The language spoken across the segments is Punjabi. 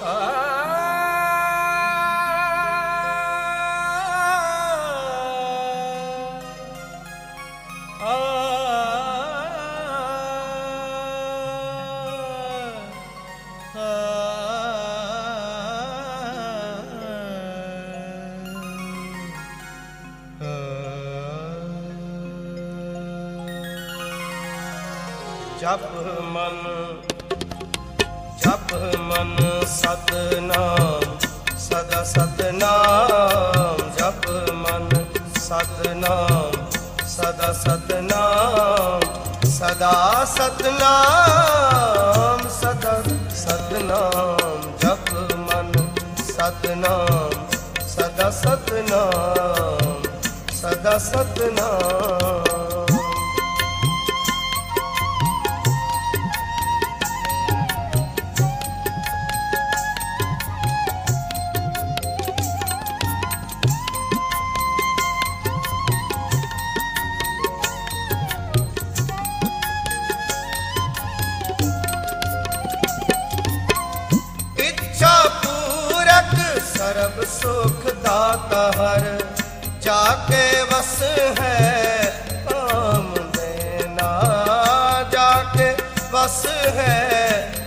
ਜਪ ਮਨ ਜਪ ਮਨ ਸਤਨਾਮ, ਸਦਾ ਸਤਨਾਮ। ਜਪ ਮਨ ਸਤਨਾਮ, ਸਦਾ ਸਤਨਾਮ ਸਦਾ ਸਤਨਾਮ ਸਦਾ ਸਤਨਾਮ। ਜਪ ਮਨ ਸਤਨਾਮ, ਸਦਾ ਸਤਨਾਮ ਸਦਾ ਸਤਨਾਮ। ਸੁਖ ਦਾਤਾ ਹਰ ਜਾ ਕੇ ਵਸ ਹੈ ਆਮ ਦੇਨਾ ਜਾ ਕੇ ਵਸ ਹੈ।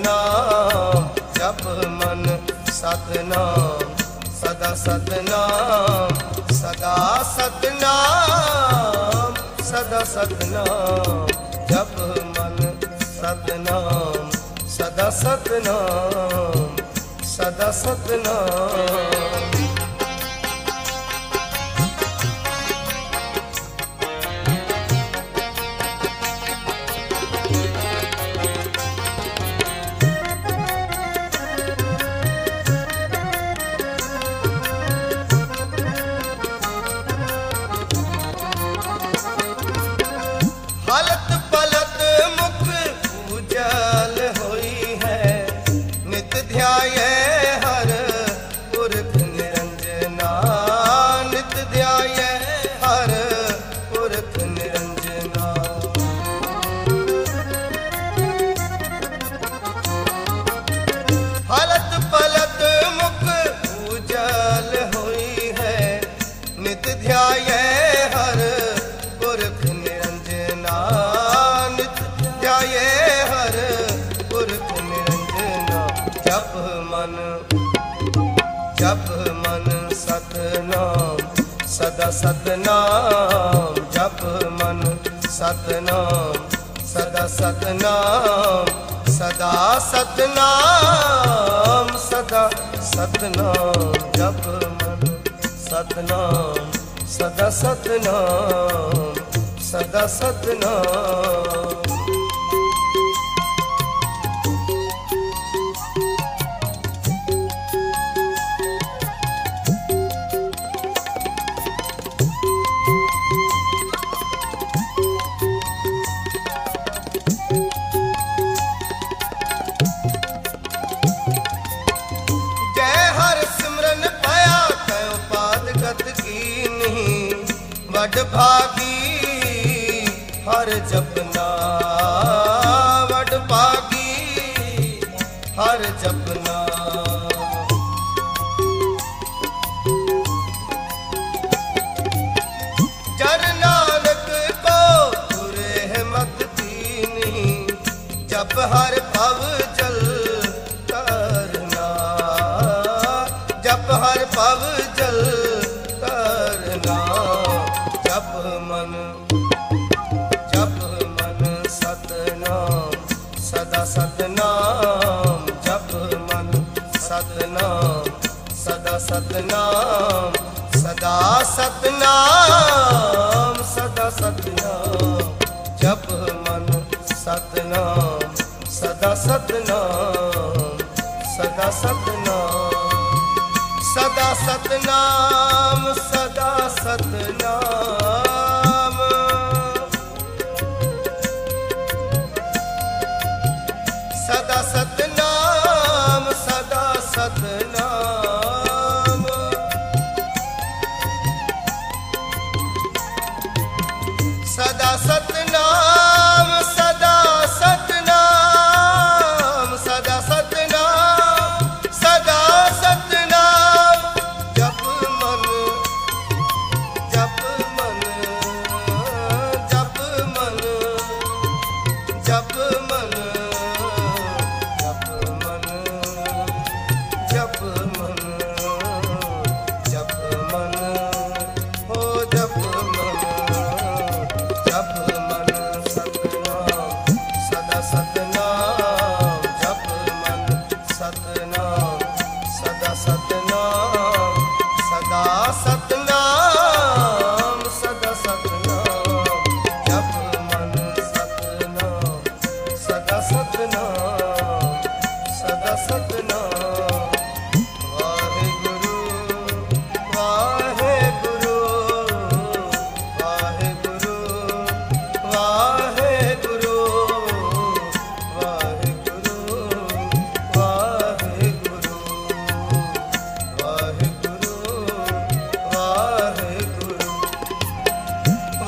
ਸਤਨਾਮ ਜਪ ਮਨ ਸਤਨਾਮ ਸਦਾ ਸਤਨਾਮ ਸਦਾ ਸਤਨਾਮ ਸਦਾ ਸਤਨਾਮ ਜਪ ਮਨ ਸਤਨਾਮ ਸਦਾ ਸਤਨਾਮ ਸਦਾ ਸਤਨਾਮ ਮਨ ਸਤਨਾਮ, ਸਦਾ ਸਤਨਾਮ, ਜਪ ਮਨ ਸਤਨਾਮ, ਸਦਾ ਸਤਨਾਮ ਸਦਾ ਸਤਨਾਮ ਸਦਾ ਸਤਨਾਮ, ਜਪ ਮਨ ਸਤਨਾਮ, ਸਦਾ ਸਤਨਾਮ ਸਦਾ ਸਤਨਾਮ। ਭਾਗੀ, ਹਰ ਜਪਨਾ ਵੱਡ ਭਾਗੀ, ਹਰ ਜਪਨਾ ਜਨ ਨਾਨਕ ਕੋ ਤੁਰੇ ਮਤ ਦੀਨੀ ਜਪ ਹਰ ਭਵ ਮਨ, ਜਪ ਮਨ ਸਤਨਾਮ, ਸਦਾ ਸਤਨਾਮ, ਜਪ ਮਨ ਸਤਨਾਮ, ਸਦਾ ਸਤਨਾਮ ਸਦਾ ਸਤਨਾਮ ਸਦਾ ਸਤਨਾਮ, ਜਪ ਮਨ ਸਤਨਾਮ, ਸਦਾ ਸਤਨਾਮ ਸਦਾ ਸਤਨਾਮ ਸਦਾ ਸਤਨਾਮ ਸਦਾ ਸਤਨਾਮ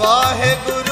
ਵਾਹਿਗੁਰੂ